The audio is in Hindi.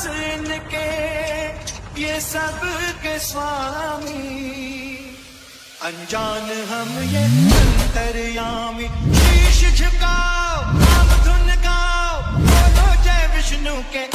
हसन के ये सब के स्वामी। अनजान हम ये अंतरयामी। शीश झुकाओ हम धुन गाओ, बोलो जय विष्णु के